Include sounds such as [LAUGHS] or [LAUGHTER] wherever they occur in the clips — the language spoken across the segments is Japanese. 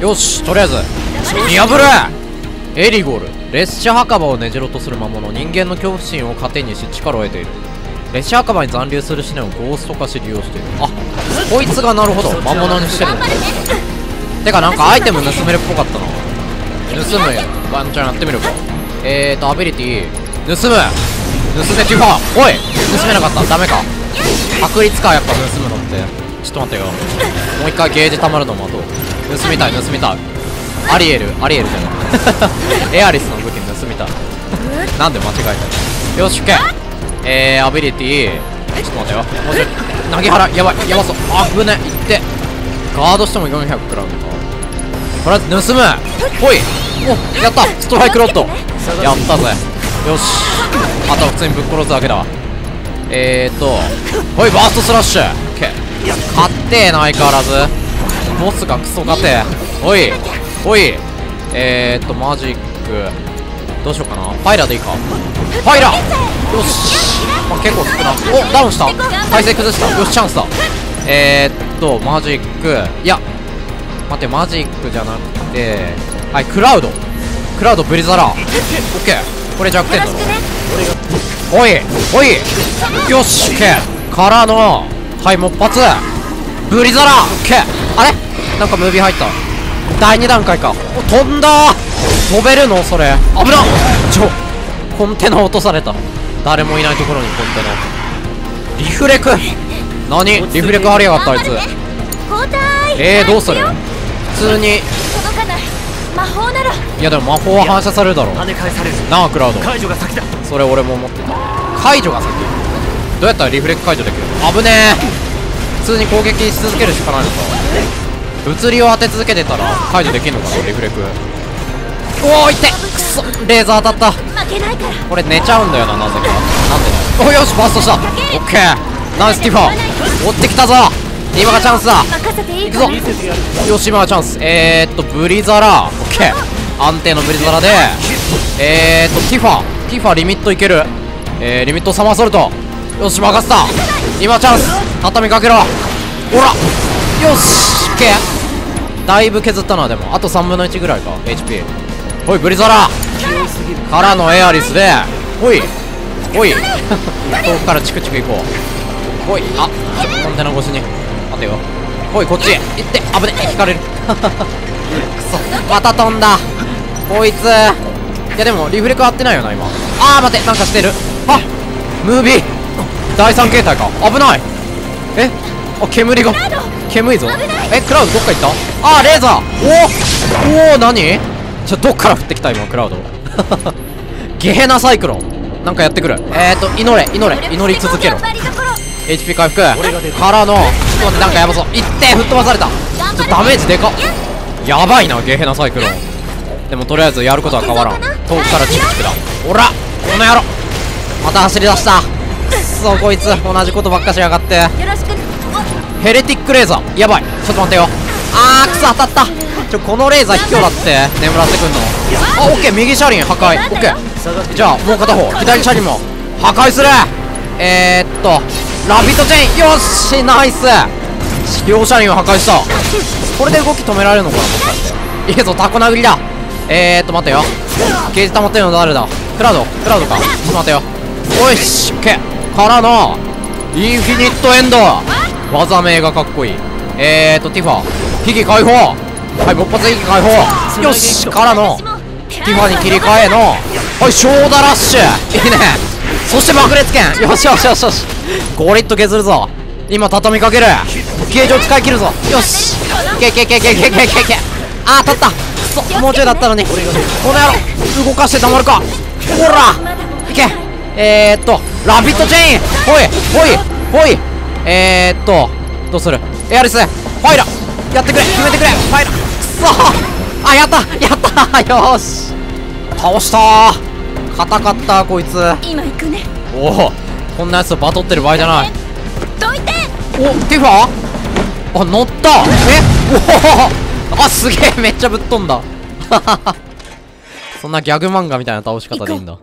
よしとりあえず見破れ。エリゴル列車墓場をねじろうとする魔物人間の恐怖心を糧にし力を得ている。列車墓場に残留する思念をゴースト化し利用している。あこいつがなるほど魔物にしてる。のてかなんかアイテム盗めるっぽかったな。盗むワンチャンやってみるか。えーとアビリティ。盗む。盗んでティファおい盗めなかった。ダメか。確率かやっぱ盗むのって。ちょっと待ってよ。もう一回ゲージ溜まるのもあと盗みたい盗みたい。アリエルアリエルじゃない。[LAUGHS] エアリスの武器盗みたい。なんで間違えたよし OK えーアビリティちょっと待ってよ。もうちょい。投げ払いやばいやばそう。あぶね。いって。ガードしても400くらうとりあえず盗む。ほい。おやった。ストライクロット。やったぜ。よし。あとは普通にぶっ殺すだけだえーっと。ほいバーストスラッシュ。OK 硬ってえな相変わらずボスがクソ硬ておいおい。えーっとマジック。どうしようかな。ファイラーでいいか。ファイラー。よし、まあ、結構少な。おダウンした。体勢崩した。よしチャンスだ。えー、っとマジック。いや待ってマジックじゃなくてはいクラウド。クラウドブリザラー。オッケー。これ弱点だろ。おいおい。よしオッケー。からのはいもう一発。ブリザラーオッケー。あれ？なんかムービー入った。第2段階か。お飛んだ。飛べるの？それ。危なっ。ちょコンテナ落とされた。誰もいないところにコンテナ。リフレク。何？リフレクありやがったあいつ。交代。えー、どうする？普通に。届かない。魔法なら。いやでも魔法は反射されるだろ跳ね返される。なあクラウド。解除が先だ。それ俺も思ってた。解除が先。どうやったらリフレク解除できる？危ねえ。普通に攻撃し続けるしかないのか。物理を当て続けてたら解除できるのかなリフレク。おおいって。くそレーザー当たった。これ寝ちゃうんだよななぜか。なんでだよ。およしバーストした。オッケー。ナイスティファー。追ってきたぞ。今がチャンスだ。いい行くぞ。よし今がチャンス。えー、っとブリザラオッケー。安定のブリザラで。えー、っとティファティファリミットいける。えー、リミットサマーソルト。よし任せた。今チャンス。畳みかけろ。ほら。よしオッケーだいぶ削ったなでも。あと3分の1ぐらいか HP ほいブリザラ。ーからのエアリスで。ほい。ほい。[LAUGHS] 遠くからチクチク行こう。ほい。あコンテナ越しに。待てよ。ほいこっち行って。危ね引かれる。[LAUGHS] くそ。また飛んだ。こいつ。いやでもリフレク合ってないよな今。あー待って。なんかしてる。あムービー。第三形態か。危ないえ？あ煙が。煙い。ぞえクラウドどっか行った？あーレーザー。おおおお何？ちょどっから降ってきた今クラウド。[LAUGHS] ゲヘナサイクロン。なんかやってくる。えーと祈れ祈れ。祈り続けろ。HP 回復。からの。ちょっとなんかやばそう。いって吹っ飛ばされた。ちょダメージでかっ。やばいなゲヘナサイクロン。でもとりあえずやることは変わらん。遠くからチクチクだ。おらこの野郎。また走り出したくそこいつ同じことばっかしやがって。ヘレティックレーザー。やばい。ちょっと待ってよ。あーくそ当たった。ちょこのレーザー卑怯だって眠らせてくんの。あオッケー。右車輪破壊。オッケー。じゃあもう片方。左車輪も。破壊する。えー、っとラビットチェーン。よしナイス。両車輪を破壊した。これで動き止められるのかなもしかしていいぞタコ殴りだ。えー、っと待てよ。ゲージ溜まってるの誰だ？クラウド。クラウドか。ちょっと待てよ。おいしオッケー。からのインフィニットエンド。技名がかっこいい。えーとティファ危機解放。はい勃発危機解放。よしからのティファに切り替えのはいショーダラッシュ。いいね。そして爆裂剣。よしよしよしよし。ゴリッと削るぞ。今畳みかける。形状使い切るぞ。よし。いけいけいけいけいけいけいけあー立った。くそもうちょいだったのに。この野郎動かしてたまるか。ほら。いけ。えー、っとラビットチェーン。ほいほいほい。えーっとどうする？エアリス。ファイラ。やってくれ。決めてくれ。ファイラ。くそ。あやった。やった。[LAUGHS] よーし。倒した。ー硬かったこいつ。今行くね。おお。こんなやつとバトってる場合じゃない。どいて。おティファあ乗った。え？おお。あすげえ。めっちゃぶっ飛んだ。[LAUGHS] そんなギャグ漫画みたいな倒し方でいいんだ。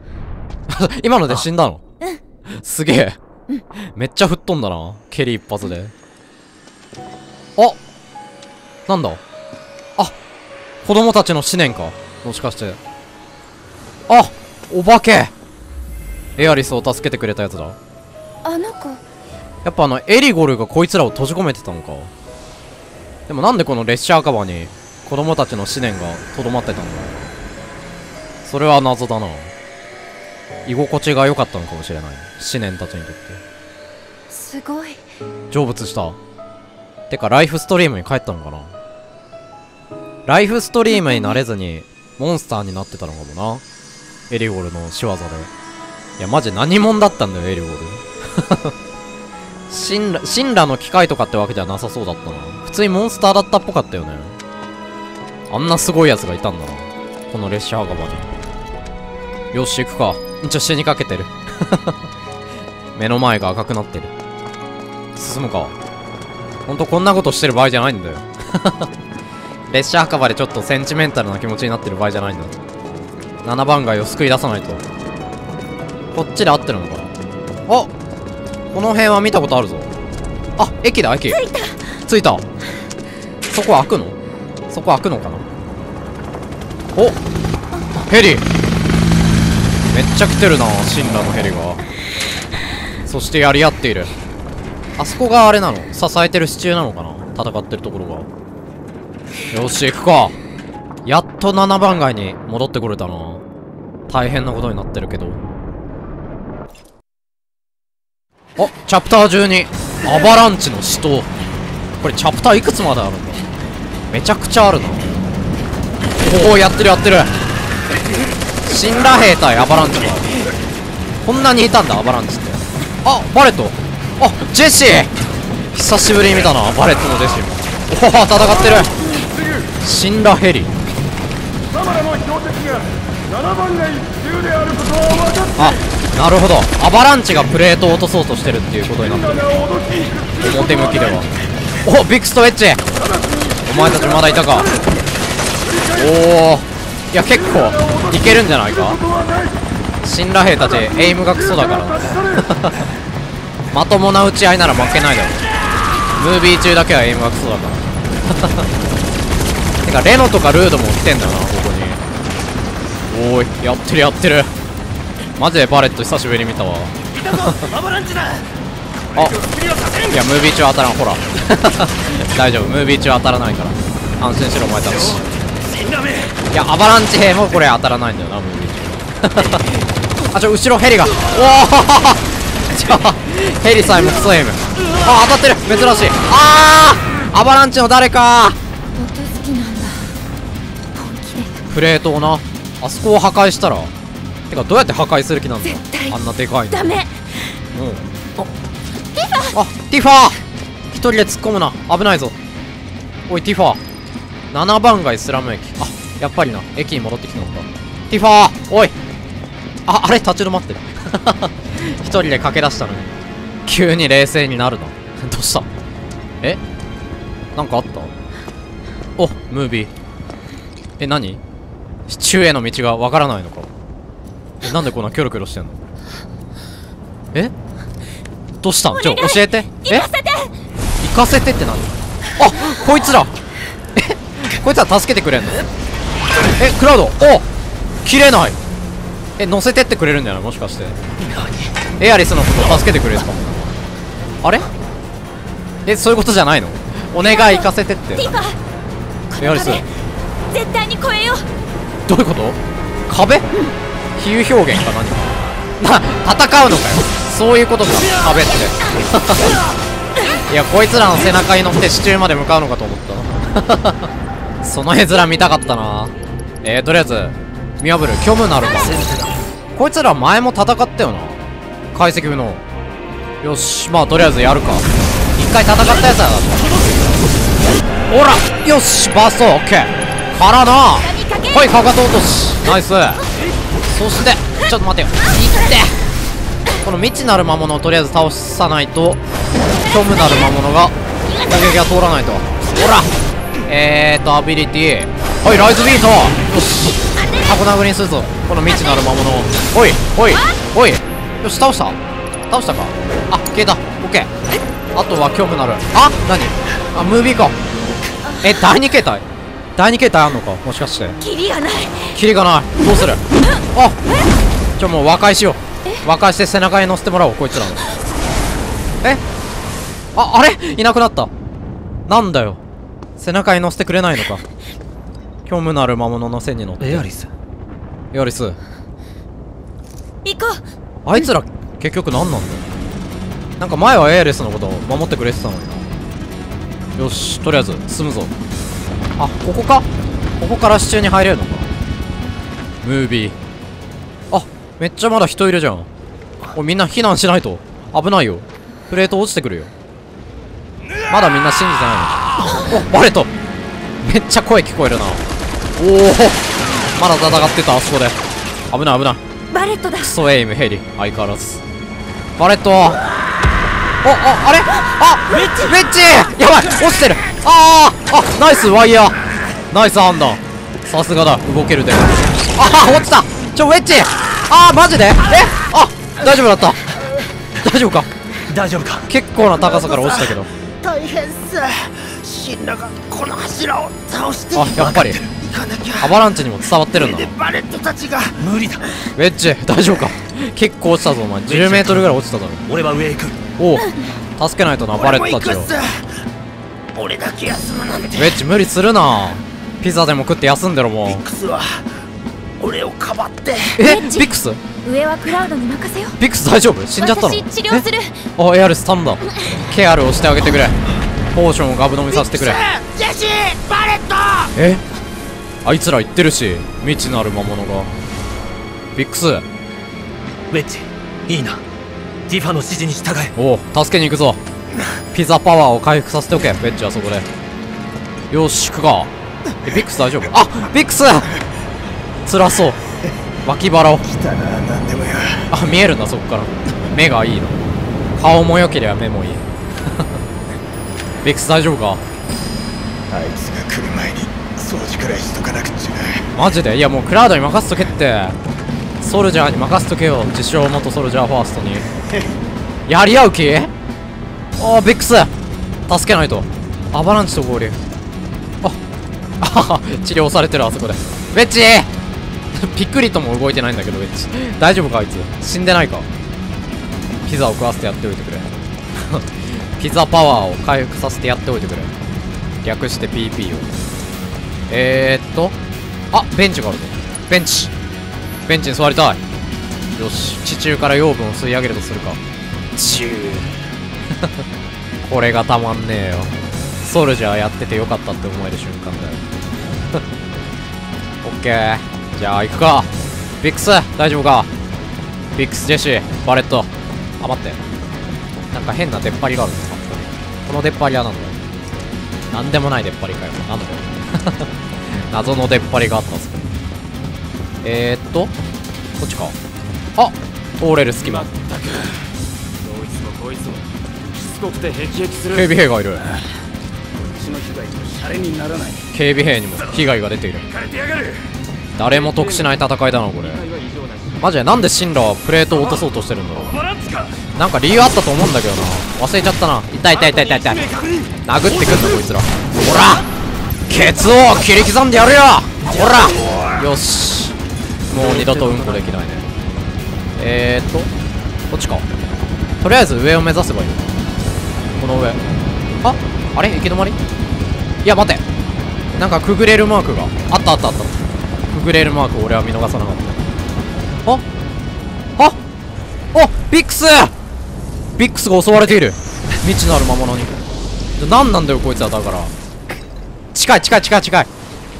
[LAUGHS] 今ので死んだの？すげえ。めっちゃ吹っ飛んだな蹴り一発で。あなんだ？あ子供たちの思念か。もしかして。あお化け。エアリスを助けてくれたやつだ。あの子やっぱあのエリゴルがこいつらを閉じ込めてたのか。でもなんでこの列車赤羽に子供たちの思念がとどまってたんだそれは謎だな居心地が良かったのかもしれない。思念たちにとって。すごい。成仏した。てかライフストリームに帰ったのかな。ライフストリームになれずにモンスターになってたのかもな。エリゴルの仕業で。いやマジ何者だったんだよエリゴル。[LAUGHS] 神羅神羅の機械とかってわけじゃなさそうだったな。普通にモンスターだったっぽかったよね。あんなすごいやつがいたんだな。この列車墓場に。よし行くか一応死にかけてる。[LAUGHS] 目の前が赤くなってる。進むか。ほんとこんなことしてる場合じゃないんだよ。[LAUGHS] 列車墓場でちょっとセンチメンタルな気持ちになってる場合じゃないんだ。7番街を救い出さないと。こっちで合ってるのか。なあこの辺は見たことあるぞ。あ駅だ駅。着いた。着いたそこ開くの？そこ開くのかな？おヘリ。めっちゃ来てるな神羅のヘリが。そしてやり合っている。あそこがあれなの？支えてる支柱なのかな？戦ってるところが。よし行くか。やっと7番街に戻ってこれたな。大変なことになってるけど。あチャプター12アバランチの死闘。これチャプターいくつまであるんだ？めちゃくちゃあるな。おおやってるやってる。死んだ兵対アバランチかこんなにいたんだアバランチって。あバレット。あジェシー。久しぶりに見たなバレットのジェシーも。おお戦ってる。死んだヘリ。あなるほど。アバランチがプレートを落とそうとしてるっていうことになってる。表向きでは。おビッグストエッジお前たちまだいたか。おおいや結構いけるんじゃないか？ことはない死んだ兵たちエイムがクソだから。まともな打ち合いなら負けないだろ。ムービー中だけはエイムがクソだから。[LAUGHS] てかレノとかルードも来てんだよなここに。おーいやってるやってる。マジでバレット久しぶりに見たわ。[LAUGHS] あいやムービー中当たらん。ほら。[LAUGHS] 大丈夫ムービー中当たらないから。安心しろお前たちいやアバランチ兵もこれ当たらないんだよなムービー中。[LAUGHS] あちょ後ろヘリが。おお [LAUGHS] ちょヘリさえもクソエイムあ当たってる。珍しい。あー。アバランチの誰か。音好きなんだ。本気で。プレートをな。あそこを破壊したら。てかどうやって破壊する気なんだ絶対。あんなでかいの。ダメ。う。んあティファー。一人で突っ込むな。危ないぞ。おいティファー7番街スラム駅。あやっぱりな。駅に戻ってきたのか。ティファーおい。ああれ立ち止まってる。[LAUGHS] 一人で駆け出したのに急に冷静になるな。[LAUGHS] どうした？え？なんかあった？おムービー。え何？シチへの道がわからないのか。えなんでこんなキョロキョロしてんの？え？どうしたん？ちょお願い。教えて。え？行かせて。行かせてって何？あこいつら。えこいつら助けてくれんの？えクラウド。お切れない。え乗せてってくれるんじゃない？もしかして。エアリスのこと助けてくれるかも。あれ？えそういうことじゃないの？お願い行かせてって。エアリス。絶対に越えよう。どういうこと？壁？比喩表現か何？[LAUGHS] な戦うのかよ。そういうことか。壁って。[LAUGHS] いやこいつらの背中に乗って支柱まで向かうのかと思ったその絵面見たかったな。えー、とりあえず見破る。虚無なるか。こいつら前も戦ったよな。解析不能。よし。まあとりあえずやるか。一回戦ったやつだな。ほら。よし。バースト。オッケー。からな。はいかかと落とし。ナイス。そしてちょっと待てよ。いって。この未知なる魔物をとりあえず倒さないと虚無なる魔物が攻撃が通らないと。ほら。えーとアビリティはいライズビート。よし箱殴りにするぞ。この未知なる魔物を。おいおいおい。よし倒した。倒したか。あ消えた。オッケー。あとは虚無なる。あ何？あムービーか。え第2形態？第2形態あんのか？もしかして。キリがない。キリがない。どうする？あじゃあもう和解しよう。和解して背中に乗せてもらおうこいつらの。え？ああれ？いなくなった。なんだよ背中に乗せてくれないのか。虚無なる魔物の背に乗って。エアリス。エアリス。行こう。あいつら結局何なんだよ。なんか前はエアリスのことを守ってくれてたのにな。よしとりあえず進むぞ。あここか？ここから支柱に入れるのか。ムービー。あめっちゃまだ人いるじゃん。おいみんな避難しないと。危ないよ。プレート落ちてくるよ。まだみんな信じてないのおバレットめっちゃ声聞こえるな。おおまだ戦ってたあそこで。危ない危ない。バレットだ。クソエイムヘリ。相変わらず。バレットおおあれ？あメッチメッチ！やばい落ちてる。あーあナイスワイヤー。ナイス判断さすがだ動けるで。ああ落ちた。ちょウェッチ。あーマジで？え？あ大丈夫だった。大丈夫か？大丈夫か？結構な高さから落ちたけど。大変っす神羅がこの柱を倒してあやっぱり。行かなきゃ。アバランチにも伝わってるんだでバレットたちが無理だ。ウェッジ大丈夫か？結構落ちたぞお前。[LAUGHS] 10メートルぐらい落ちただろ俺は上へ行く。おお助けないとなバレットたちを。俺も行くっす俺だけ休むなんて。ウェッジ無理するな。ピザでも食って休んでろもう。ビックスは俺をかばって。えビックス？上はクラウドに任せよビックス大丈夫？死んじゃったの？私治療する。え？あエアリスターンだ。ケアルをしてあげてくれポーションをガブ飲みさせてくれ。ジェシーバレット！え？あいつら言ってるし未知なる魔物が。ビックス。ウェッジいいな。ティファの指示に従え。おお助けに行くぞ。ピザパワーを回復させておけ。ウェッジはそこで。よし行くか。えビックス大丈夫？あビックス！辛そう。脇腹を。来たな何でもやあ見えるんだそこから。目がいいの。顔も良ければ目もいいビックス大丈夫か？あいつが来る前に掃除くらいしとかなくっちゃマジで？いやもうクラウドに任せとけって。ソルジャーに任せとけよ自称元ソルジャーファーストに。[LAUGHS] やり合う気？おービックス。助けないと。アバランチと合流。ああはは治療されてるあそこで。ウェッジ！ピックリとも動いてないんだけどウェッジ。大丈夫かあいつ？死んでないか？ピザを食わせてやっておいてくれピザパワーを回復させてやっておいてくれ。略して PP を。えー、っとあベンチがあるぞ。ベンチ。ベンチに座りたい。よし。地中から養分を吸い上げるとするか。チューこれがたまんねえよ。ソルジャーやっててよかったって思える瞬間だよ。[LAUGHS] オッケー。じゃあ行くか。ビックス大丈夫か。ビックスジェシーバレット。あ待って。なんか変な出っ張りがある。んですかこの出っ張りはなんだよなんでもない出っ張りかよ。なんだよ謎の出っ張りがあったんですけど。えー、っとこっちか。あ通れる隙間。どいつもこいつも。しつこくてする。警備兵がいるこっちの被害とシャレにならない警備兵にも被害が出ている。誰も得しない戦いだなこれ。マジでなんでシンラはプレートを落とそうとしてるんだろうなんか理由あったと思うんだけどな。忘れちゃったな。痛い痛い痛い痛い痛い。殴ってくんだこいつら。ほら。ケツを切り刻んでやるよ。ほら。よし。もう二度とうんこできないね。えーっとこっちか。とりあえず上を目指せばいいこの上。ああれ？行き止まり？いや待て。なんかくぐれるマークが。あったあったあった。くぐれるマーク俺は見逃さなかった。あああビックス！ビックスが襲われている。未知なる魔物に。何なんだよこいつは。だから。近い近い近い近い。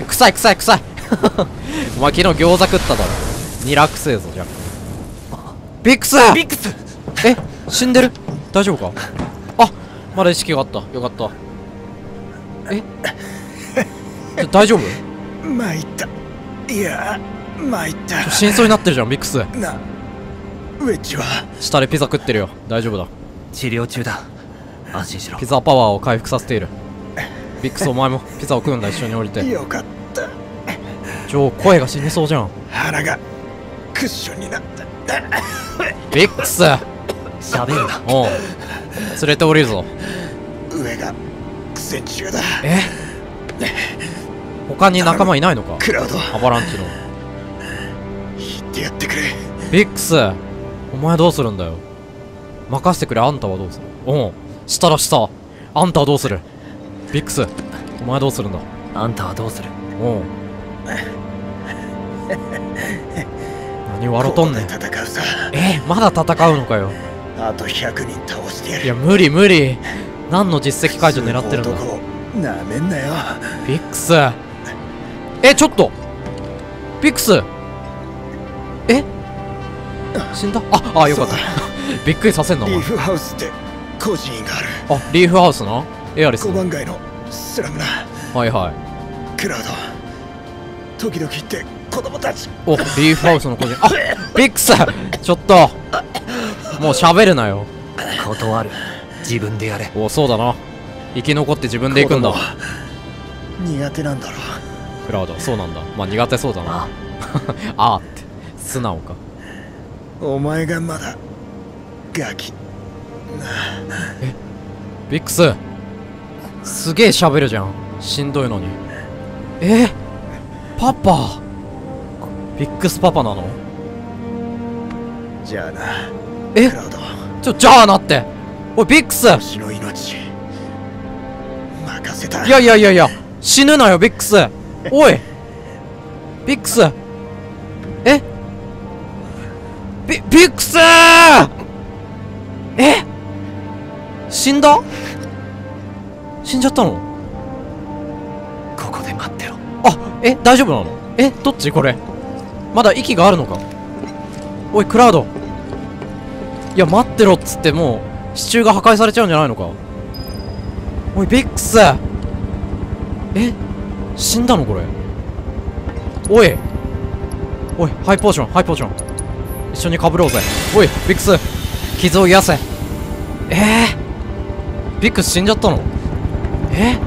臭い臭い臭い。[LAUGHS] お前昨日餃子食っただろ。ニラくせえぞじゃあ。ビックス！ビックス！え死んでる？大丈夫か？あまだ意識があった。よかった。え？大丈夫？[LAUGHS] 参った。いや参った。死にそうになってるじゃんビックス。なウェッジは？下でピザ食ってるよ。大丈夫だ。治療中だ。安心しろ。ピザパワーを回復させている。ビックスお前もピザを食うんだ。一緒に降りて。よかった。ちょ声が死にそうじゃん。腹がクッションになった。ビックス！喋るな。おう。連れて降りるぞ。上が苦戦中だえ？他に仲間いないのか？クラウド。アバランチの。言ってやってくれ。ビックスお前どうするんだよ。任せてくれ。あんたはどうする？おうしたらした。あんたはどうする？ビックスお前どうするんだ？あんたはどうする？おう何笑うとんねん。戦うさ。えまだ戦うのかよ。あと100人倒してやる。いや無理無理。何の実績解除狙ってるんだ？なめんなよ。ビックス。えちょっと。ビックスえ死んだ？ああよかった。[LAUGHS] びっくりさせんなお前。リーフハウスって個人がある。あリーフハウスなエアリス5番街のスラムな。はいはい。クラウド。時々言って子供たち。おリーフハウスの個人。あビックスちょっと。もう喋るなよ。断る。自分でやれ。おそうだな。生き残って自分で行くんだ。苦手なんだろクラウドそうなんだまあ苦手そうだなああーって素直かお前がまだガキ。ビックス？すげえ喋るじゃん。しんどいのに。え？パパ？ビックスパパなの？じゃあな。え？ちょじゃあなって。おいビックス！私の命。任せた。いやいやいやいや死ぬなよビックス。おい。ビックス。え？ビビックス！え？死んだ？死んじゃったの？ここで待ってろ。あえ大丈夫なの？えどっち？これ。まだ息があるのか？おいクラウド。いや待ってろっつってもう支柱が破壊されちゃうんじゃないのか？おいビックス！え？死んだのこれ？おい。おいハイポーションハイポーション。一緒にかぶろうぜ。おいビックス。傷を癒せ。えー、ビックス死んじゃったの？え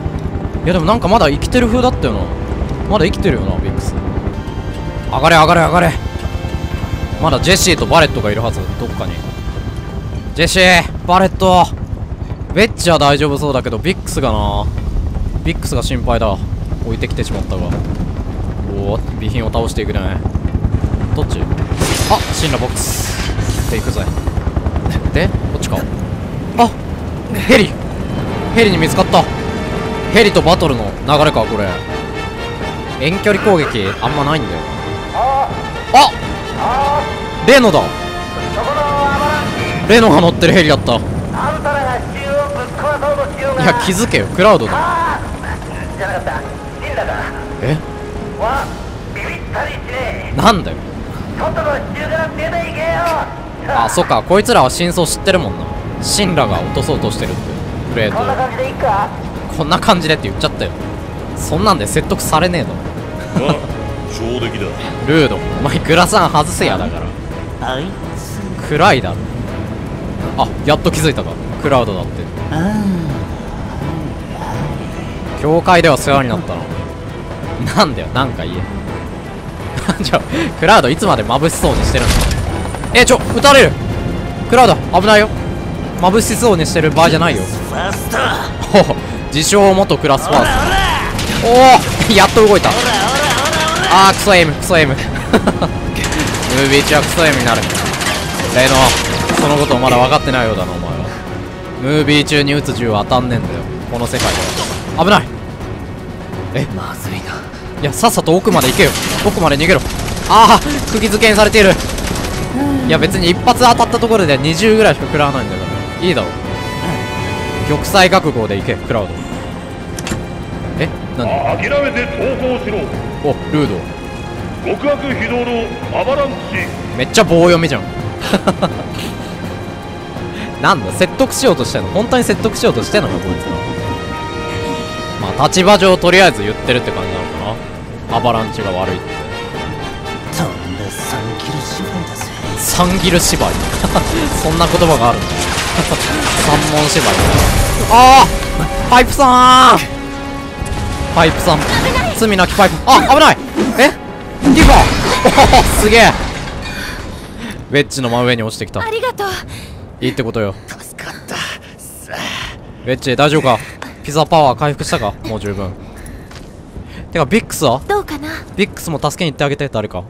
いやでもなんかまだ生きてる風だったよな。まだ生きてるよなビックス。上がれ上がれ上がれ。まだジェシーとバレットがいるはずどっかに。ジェシーバレット。ウェッジは大丈夫そうだけどビックスがな。ビックスが心配だ。置いてきてしまったが。おお備品を倒していくね。どっち？あ神羅ボックス。で行くぜでこっちか。あヘリ。ヘリに見つかった。ヘリとバトルの流れかこれ。遠距離攻撃あんまないんだよ。あレノだ。レノが乗ってるヘリだった。いや気づけよ。クラウドだ。え？なんだよ。あそっか。こいつらは真相知ってるもんな。シンラが落とそうとしてるってプレート。をこんな感じでって言っちゃったよ。そんなんで説得されねえの。まあ上出来だ。ルード。お前グラサン外せやだから。あい暗いだろ。あやっと気づいたか。クラウドだって。教会では世話になったの。なんだよ。なんか言え [LAUGHS] じゃあクラウドいつまで眩しそうにしてるんだえちょ撃たれる。クラウド危ないよ。眩しそうにしてる場合じゃないよ。ほほ自称元クラスファーストおおやっと動いた。あークソエイムクソエイム。ムービー中はクソエイムになる。レノそのことをまだ分かってないようだなお前は。ムービー中に撃つ銃は当たんねえんだよ。この世界では。危ない。えまずいな。いやさっさと奥まで行けよ。奥まで逃げろ。ああ釘付けにされている。いや別に一発当たったところで20ぐらいしか食らわないんだからいいだろ。玉砕覚悟で行けクラウド。え何諦めて投降しろ。おルード。極悪非道のアバランチ。めっちゃ棒読みじゃん。[LAUGHS] なんだ説得しようとしてんの？本当に説得しようとしてんのかこいつらまあ立場上とりあえず言ってるって感じなのかなアバランチが悪いって。とんだ三キロ芝居だぜ。サンギル芝居。[LAUGHS] そんな言葉があるんだ。[LAUGHS] 三文芝居。ああパイプさん！パイプさん。罪なきパイプ。あ危ない！え？ディファおおすげえ！ウェッジの真上に落ちてきた。ありがとう。いいってことよ。助かった。ウェッジ大丈夫か？ピザパワー回復したか？もう十分てかビックスは？どうかな？ビックスも助けに行ってあげて誰か？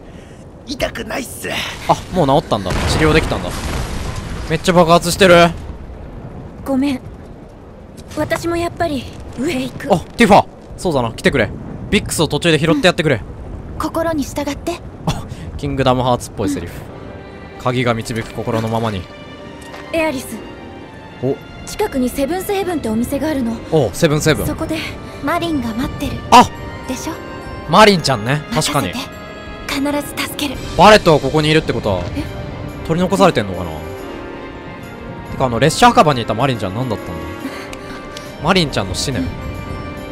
[LAUGHS] 痛くないっす。あもう治ったんだ。治療できたんだ。めっちゃ爆発してる。あごめん。私もやっぱり上へ行く。ティファ。そうだな。来てくれ。ビックスを途中で拾ってやってくれ、心に従って。キングダムハーツっぽいセリフ。鍵が導く心のままに。エアリス。お近くにセブンスヘブンってお店があるの。おセブンセブン。そこでマリンが待ってる。あでしょ？マリンちゃんね。確かに。必ず助ける。バレットはここにいるってことはえ？取り残されてんのかな？てかあの列車墓場にいたマリンちゃん何だったんだ。[LAUGHS] マリンちゃんの死ね。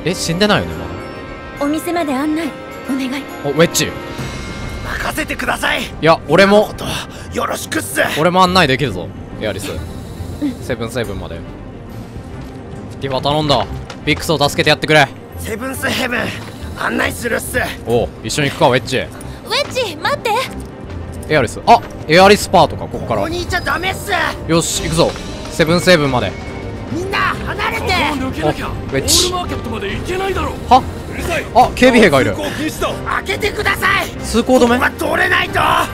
え死んでないよねまお店まで案内。お願い。だおウェッジい任せてください。や俺も。よろしくっす。俺も案内できるぞエアリスセブンセブンまで。ティファ頼んだ。ビックスを助けてやってくれ。セブンスヘブン案内するっす。おう一緒に行くかウェッジ。ウェッジ待って。エアリス。あエアリスパートかここから。ここにいちゃダメっす。よし行くぞ。セブンセブンまで。みんな離れて。抜けなきゃおウェッオージルマーケットまで行けないだろは？あ警備兵がいる。通行禁止だ。開けてください。通行止め？ここは通れないと。あ。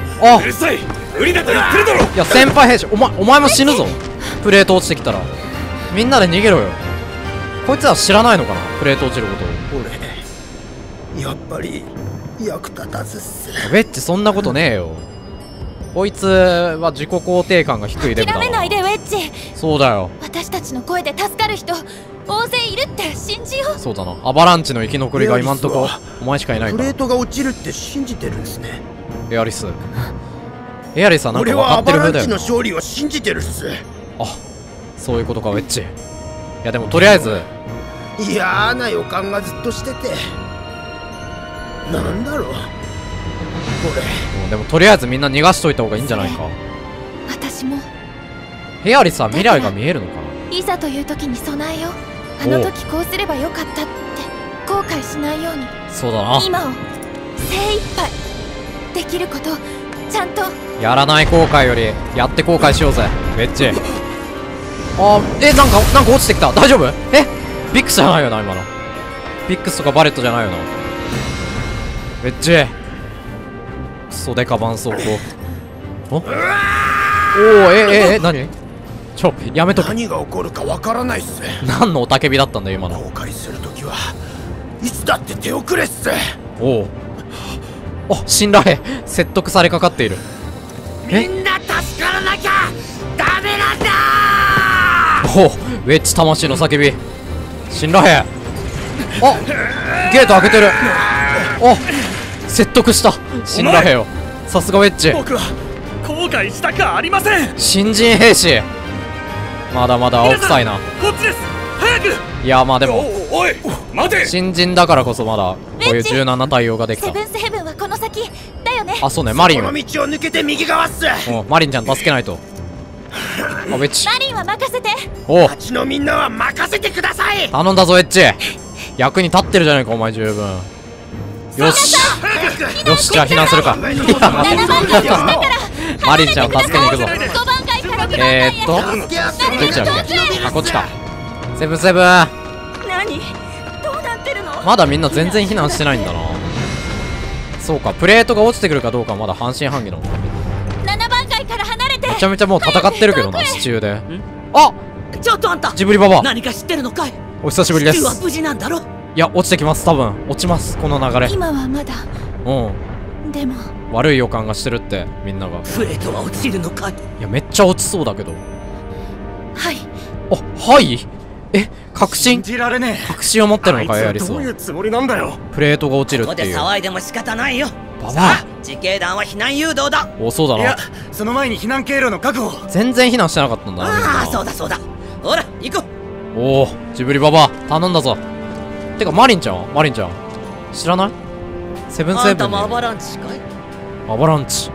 うるさい。無理だと言ってるだろいや先輩兵士お前お前も死ぬぞプレート落ちてきたらみんなで逃げろよ。こいつは知らないのかなプレート落ちることを。俺やっぱり役立たずっす。ウェッジそんなことねえよ。こいつは自己肯定感が低いデブだ諦めないなでウェッジ。そうだよ。私たちの声で助かる人大勢いるって信じよう。そうだな。アバランチの生き残りが今んとこお前しかいないから。プレートが落ちるって信じてるんですね。エアリス。エアリスはなんか分か俺はアバってる風だよな。ランチの勝利を信じてるっすあそういうことかウェッジ。いやでもとりあえず。嫌な予感がずっとしてて。なんだろう。こうんでもとりあえずみんな逃がしといた方がいいんじゃないか。私も。エアリスは未来が見えるのかな。いざという時に備えよう。あの時こうすればよかったって後悔しないように。そうだな。今を精一杯。できることちゃんと。やらない後悔よりやって後悔しようぜウェッジあえなんかなんか落ちてきた。大丈夫？え？ビックスじゃないよな今の。ビックスとかバレットじゃないよな。ウェッジクソデカ絆創膏お？おーええええ何？ちょやめと何が起こるかわからないっす。何の雄たけびだったんだよ今の。後悔するときはいつだって手遅れっす。おおあ信頼説得されかかっている。え？みんな助からなきゃダメなんだおうウェッジ魂の叫び。信頼あゲート開けてる。お説得した。信頼兵よ。さすがウェッジ。僕は後悔したかありません。新人兵士。まだまだ青臭いな。こっちです。早く。いやまあでも。おおい待て。新人だからこそまだこういう柔軟な対応ができた。セブンスヘブンはこの先。だよね。あそうねマリンをこの道を抜けて右側っす。マリンちゃん助けないとあウェッジマリンは任せて。お。う町のみんなは任せてください。頼んだぞウェッジ役に立ってるじゃないかお前十分。よし。よしじゃあ避難するか。いや7番階下から。[LAUGHS] マリンちゃんを助けに行くぞ。5番階から6番階えー、っとどっちだっけあこっちか。セブンセブン。まだみんな全然避難してないんだな。そうかプレートが落ちてくるかどうかはまだ半信半疑なのちゃめちゃもう戦ってるけどな [LAUGHS] 支柱で。あちょっとあんたジブリババ何か知ってるのかい？お久しぶりです。は無事なんだろ？いや落ちてきます多分。落ちますこの流れ。今はまだ。うん。でも。悪い予感がしてるってみんなが。プレートは落ちるのか？いいやめっちゃ落ちそうだけど。はい。あはい？え確信？じられね確信を持ってるのかエアあいつはどうリスはいうつもりなんだよ。プレートが落ちるここでっていう。騒いでも仕方ないよ。バさあ自警団は避難誘導だ。おそうだなその前に避難経路の確保。全然避難してなかったんだ。ああそうだそうだ。ほら行こう。おおジブリババ頼んだぞ。てかマリンちゃんは？マリンちゃん知らない？セブンあセブンに。んたもアバランチかい？アバランチ。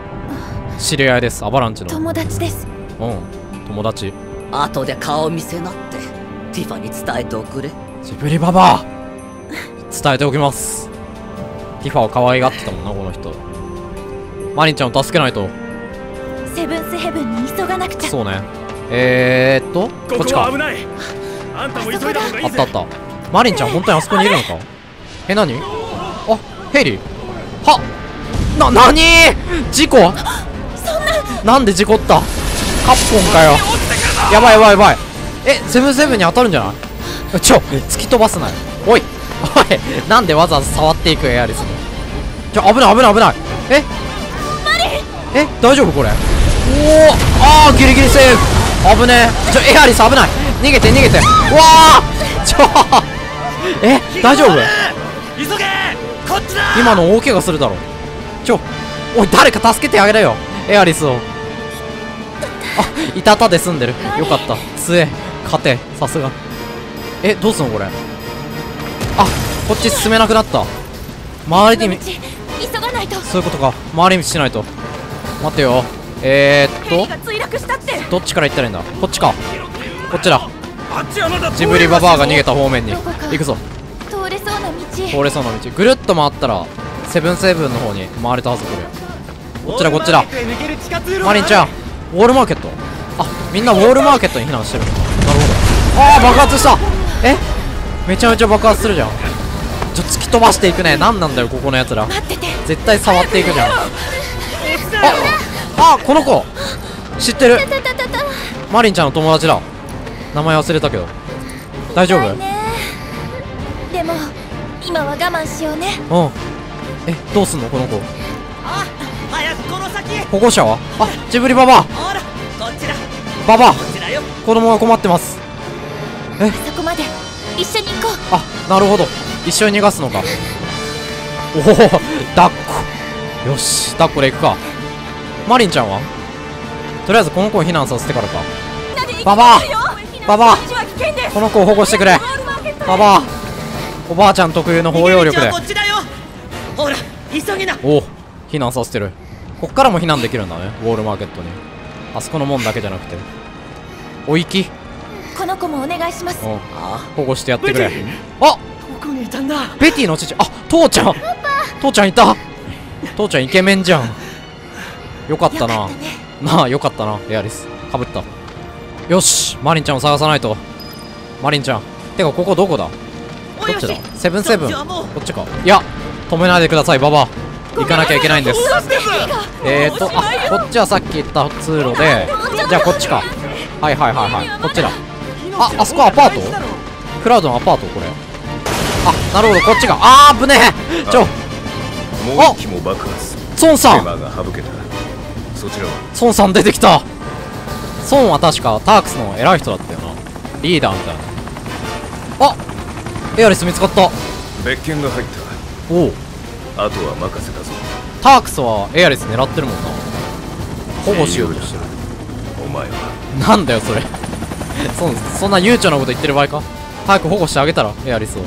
知り合いです。アバランチの。友達です。うん友達。後で顔見せな。ってティファに伝えておくれ。ジブリババ伝えておきます。ティファを可愛がってたもんなこの人。マリンちゃんを助けないと。セブンスヘブンに急がなくちゃ。そうね。えーっとここっちか。こは危ない。あんたも急いだ方がいいぜ。あったあった。マリンちゃん本当にあそこにいるのか？え何？あヘリ。はな何？事故？な。んで事故った？カッポンかよ。やばいやばいやばいえセブンセブンに当たるんじゃない？ちょ突き飛ばすなよ。おいおいなんでわざわざ触っていくエアリスに？ちょ危ない危ない危ない。え？え大丈夫これ？おおあーギリギリセーフ。危ねえ。ちょエアリス危ない。逃げて逃げて。うわあちょえ大丈夫？急げ！こっちだ！今の大怪我するだろ。ちょおい誰か助けてあげれよ。エアリスを。あいたたで済んでる。よかった。強え勝てさすが。えどうすんのこれ？あこっち進めなくなった。周りに道急がないと。そういうことか。回り道しないと。待ってよ。えー、っとヘリが墜落したって。どっちから行ったらいいんだ？こっちか。こっちだ。あっちはまだジブリババアが逃げた方面に。行くぞ。通れそうな道。通れそうな道。ぐるっと回ったらセブンセブンの方に回れたはずこれこっちだこっちだ。マリンちゃんウォールマーケット。あみんなウォールマーケットに避難してる。のかああ爆発した。え？めちゃめちゃ爆発するじゃん。ちょ突き飛ばしていくね。何なんだよここのやつら。待ってて。絶対触っていくじゃん。ああこの子。知ってる。マリンちゃんの友達だ。名前忘れたけど。大丈夫？ね。でも今は我慢しようね。うん。えどうすんの？この子。早くこの先。保護者は？あジブリババア。ほらこっちだ。ババ子供が困ってますそこまで。一緒に行こう。あなるほど。一緒に逃がすのか。おお抱っこよし抱っこで行くか。マリンちゃんは？とりあえずこの子を避難させてからか。ババアババア。この子を保護してくれ。ババア。おばあちゃん特有の包容力で。ほら急げな。おお避難させてる。こっからも避難できるんだねウォールマーケットに。あそこの門だけじゃなくて。お行きこの子もお願いします。うん保護してやってくれ。あ！どこにいたんだ。ベティの父あ父ちゃん。父ちゃんいた。父ちゃんイケメンじゃん。よかったな。ね。なあよかったな。エアリス。かぶった。よし。マリンちゃんを探さないと。マリンちゃん。てかここどこだ？どっちだ？セブンセブン。こっちか。いや止めないでくださいババア。行かなきゃいけないんです。えーとあこっちはさっき言った通路でじゃあこっちか。はいはいはいはい。こっちだああそこアパート？クラウドのアパートこれ。あなるほどこっちがあーぶねえ。ちょ。もう一機も爆発。孫さん。そちらは？孫さん出てきた。孫は確かタークスの偉い人だったよな。リーダーみたいな。あエアリス見つかった。別件が入っおおたあとは任せたぞ。タークスはエアリス狙ってるもんな。保護しようとしてる。お前は。なんだよそれそそんな悠長なこと言ってる場合か？早く保護してあげたらエアリスを。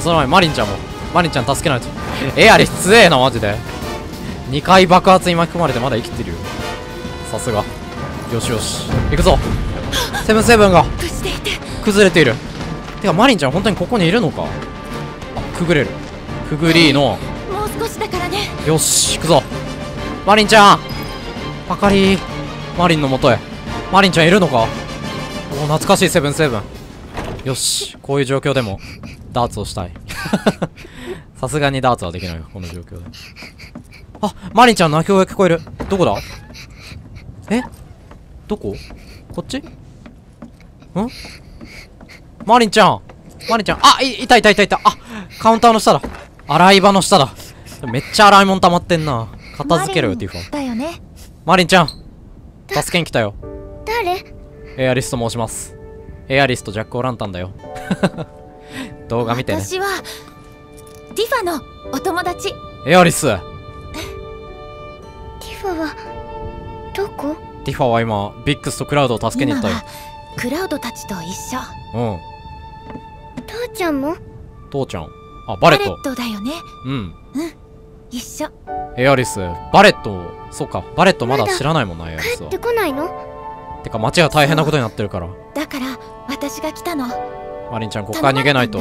その前にマリンちゃんも。マリンちゃん助けないと。エアリス強えなマジで。2回爆発に巻き込まれてまだ生きてるよ。さすが。よしよし。行くぞ。セブンセブンが崩れている。てかマリンちゃん本当にここにいるのか？あくぐれる。くぐりの。もう少しだからね。よし行くぞ。マリンちゃん。パカリマリンのもとへ。マリンちゃんいるのか？お懐かしいセブンセブン。よしこういう状況でもダーツをしたい。[LAUGHS] さすがにダーツはできないよこの状況で。あマリンちゃんの泣き声が聞こえる。どこだ？え？どこ？こっち？ん？マリンちゃん。マリンちゃん。あいいたいたいたいた。あカウンターの下だ。洗い場の下だ。めっちゃ洗い物溜まってんな。片付けろよティフォンだよね。マリンちゃん助けに来たよ。誰？エアリスと申します。エアリスとジャック・オランタンだよ。[LAUGHS] 動画見てね。私はティファのお友達。エアリス。ティファはどこ？ティファは今ビックスとクラウドを助けに行ったよ。クラウドたちと一緒。うん。父ちゃんも？父ちゃん。あバレット。だよね。うん。一緒。エアリスバレット。そっかバレットまだ知らないもんなエアリスは。こないの？てか街が大変なことになってるから。だから私が来たの。マリンちゃんここから逃げないと。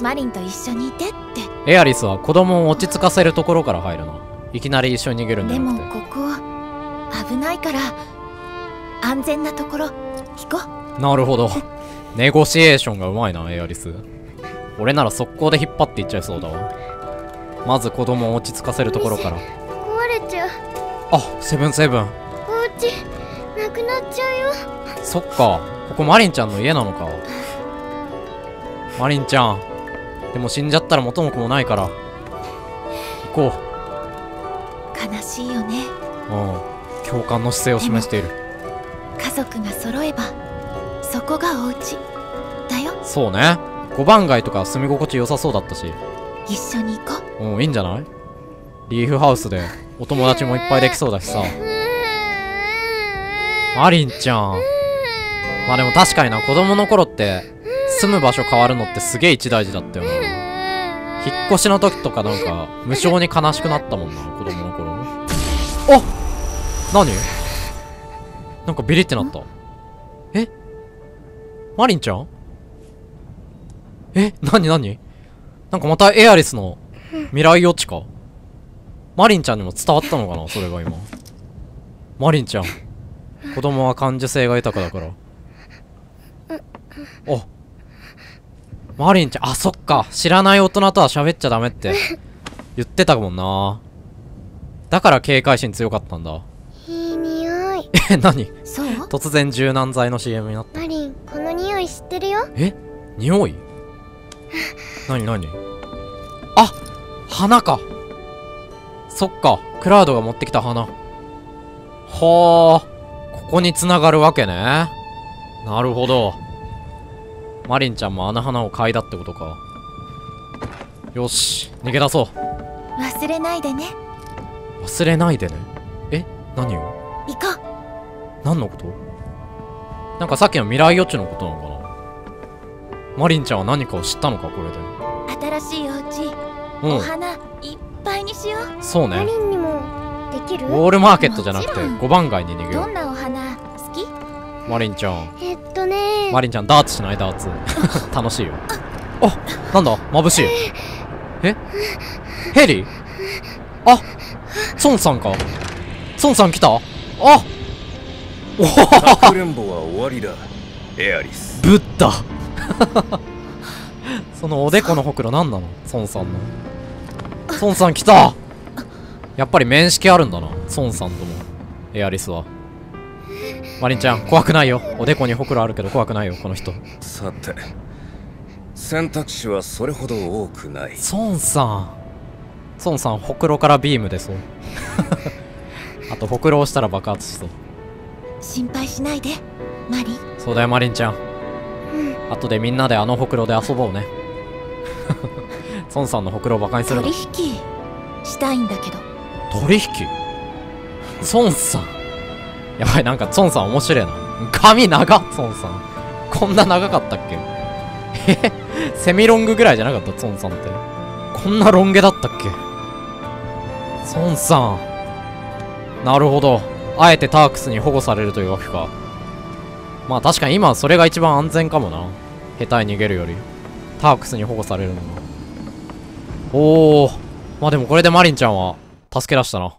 マリンと一緒にいてって。エアリスは子供を落ち着かせるところから入るないきなり一緒に逃げるんじでもゃなくて。ここ危ないから安全なところ行こう。なるほど。ネゴシエーションがうまいなエアリス。俺なら速攻で引っ張っていっちゃいそうだわ。まず子供を落ち着かせるところから。壊れちゃう。あセブンセブンっちゃうよ。そっか。ここマリンちゃんの家なのか。マリンちゃん。でも死んじゃったら元も子もないから。行こ悲しいよね。ううん。共感の姿勢を示している。家族が揃えばそこがお家。だよ。そうね。5番街とか住み心地良さそうだったし。一緒に行こう。うんいいんじゃない？リーフハウスでお友達もいっぱいできそうだしさマリンちゃん。まあでも確かにな子供の頃って住む場所変わるのってすげえ一大事だったよな。引っ越しの時とかなんか無性に悲しくなったもんな子供の頃。あ何？なんかビリってなった。え？マリンちゃん？え？何？何？なんかまたエアリスの未来予知か。マリンちゃんにも伝わったのかなそれが今。マリンちゃん。子供は感受性が豊かだから。あマリンちゃんあそっか。知らない大人とは喋っちゃダメって。言ってたもんな。だから警戒心強かったんだ。いい匂い。[LAUGHS] え何？そう？突然柔軟剤の CM になった。マリンこの匂い知ってるよ。え？匂い？何何？あ花か。そっか。クラウドが持ってきた花。はあここに繋がるわけね。なるほど。マリンちゃんもあの花を嗅いだってことか。よし逃げ出そう。忘れないでね。忘れないでね？え？何を？行こ何のこと？なんかさっきの未来予知のことなのかな？マリンちゃんは何かを知ったのかこれで。う新しいお家うん。お花いっぱいにしよう。そうね。マリンにもできる？ウォールマーケットじゃなくてもちろん。5番街に逃げようマリンちゃん。えっとね。マリンちゃんダーツしないダーツ。[LAUGHS] 楽しいよ。あなんだ？眩しいえヘリ？あソンさんか。ソンさん来た？あおかくれんぼは終わりだ。エアリス。ブッダ。[LAUGHS] そのおでこのほくろ何なの？孫さんの。孫さん来た。やっぱり面識あるんだな。孫さんとも。エアリスはマリンちゃん怖くないよ。おでこにほくろあるけど怖くないよこの人。さて選択肢はそれほど多くない。孫さん。孫さんほくろからビーム出そうあとほくろをしたら爆発しそう心配しないでマリン。そうだよマリンちゃん。うん。後でみんなであのほくろで遊ぼうね。[LAUGHS] 孫さんのほくろをバカにする取の引したいんだけど。取引？孫さんやばいなんか孫さん面白いな。髪長っ孫さん。こんな長かったっけ？え？セミロングぐらいじゃなかった？孫さんって。こんなロン毛だったっけ？孫さん。なるほど。あえてタークスに保護されるというわけか。まあ確かに今はそれが一番安全かもな。下手に逃げるより。タークスに保護されるのがおおまあでもこれでマリンちゃんは助け出したな。